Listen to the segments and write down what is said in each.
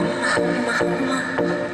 妈妈，妈。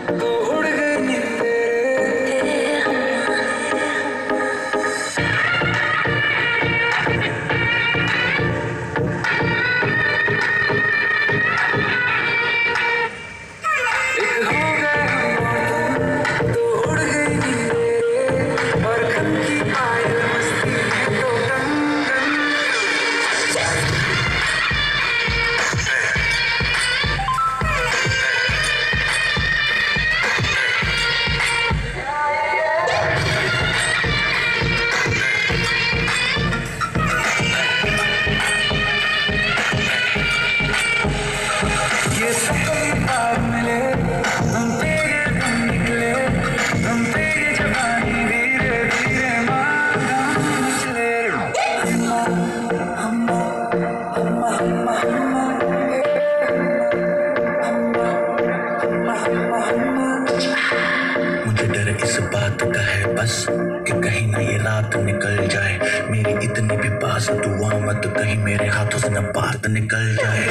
बस कि कहीं ना ये रात निकल जाए। मेरी इतनी भी पास दुआ मत कहीं मेरे हाथों से न बात निकल जाए।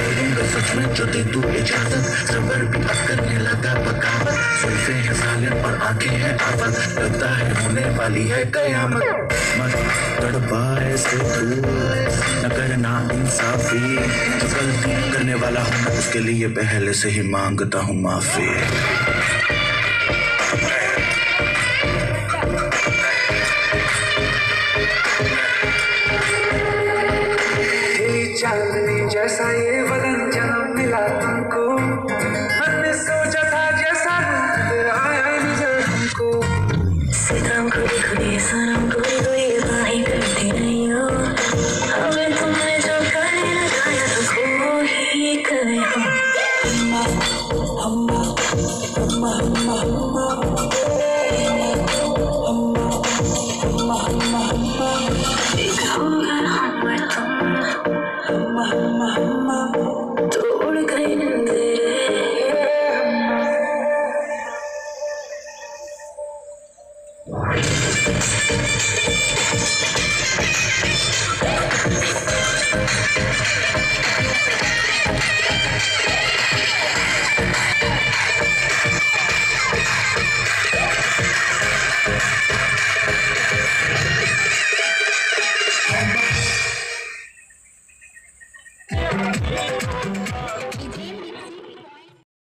सच में जो दे तू इजाज़त, सबर भी अब करने लगा बगावत। सुनते हैं सालिन और आँखें हैं आफत, लगता है होने वाली है कयामत। मत तड़पाए से तू न करना इंसाफी। जो गलती करने वाला हूँ, उसके लिए पहले से ही माँगता हूँ माफ़ी। चांदनी जैसा ये बदन जन्म मिला तुमको हमने सोचा था जैसा तेरा आया नज़र हमको सितम खुदी खुदी सनम कोई कोई बाही करती नहीं हो हमें तुमने जो करने लगाया तो खो ही गए हम हम्मा हम्मा हम्मा हम्मा Thank you.